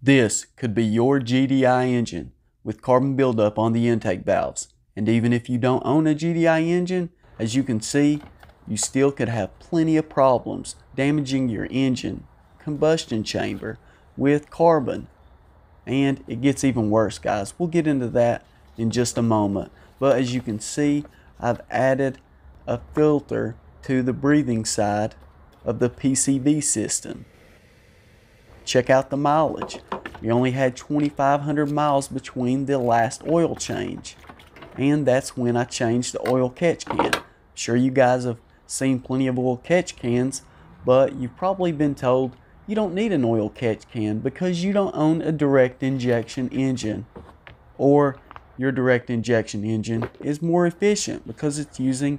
This could be your GDI engine with carbon buildup on the intake valves. And even if you don't own a GDI engine, as you can see, you still could have plenty of problems damaging your engine, combustion chamber with carbon. And it gets even worse, guys. We'll get into that in just a moment. But as you can see, I've added a filter to the breathing side of the PCV system. Check out the mileage. We only had 2,500 miles between the last oil change. And that's when I changed the oil catch can. Sure you guys have seen plenty of oil catch cans, but you've probably been told you don't need an oil catch can because you don't own a direct injection engine. Or your direct injection engine is more efficient because it's using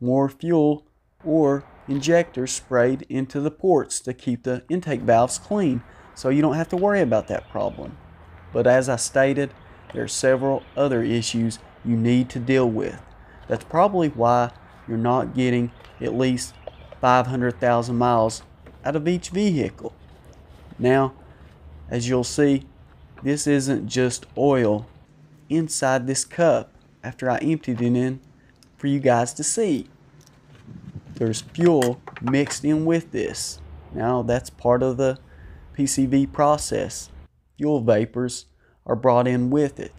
more fuel or injectors sprayed into the ports to keep the intake valves clean so you don't have to worry about that problem. But as I stated, there are several other issues you need to deal with. That's probably why you're not getting at least 500,000 miles out of each vehicle. Now, as you'll see, this isn't just oil inside this cup after I emptied it in for you guys to see. There's fuel mixed in with this. Now that's part of the PCV process. Fuel vapors are brought in with it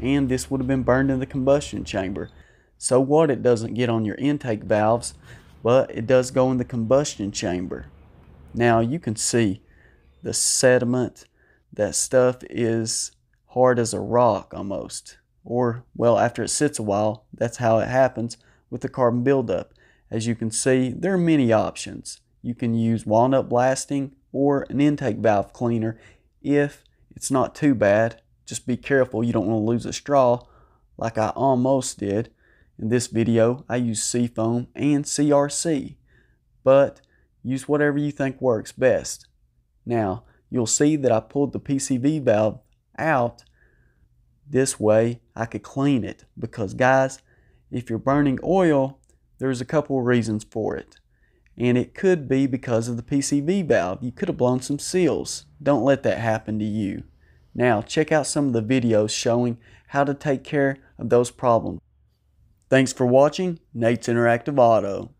and this would have been burned in the combustion chamber. So what it doesn't get on your intake valves but it does go in the combustion chamber. Now you can see the sediment, that stuff is hard as a rock almost. Or, well, after it sits a while, that's how it happens with the carbon buildup. As you can see, there are many options. You can use walnut blasting or an intake valve cleaner if it's not too bad. Just be careful you don't want to lose a straw like I almost did. In this video, I use Seafoam and CRC, but use whatever you think works best. Now, you'll see that I pulled the PCV valve out. This way I could clean it because guys, if you're burning oil, there's a couple of reasons for it. And it could be because of the PCV valve. You could have blown some seals. Don't let that happen to you. Now, check out some of the videos showing how to take care of those problems. Thanks for watching Nate's Interactive Auto.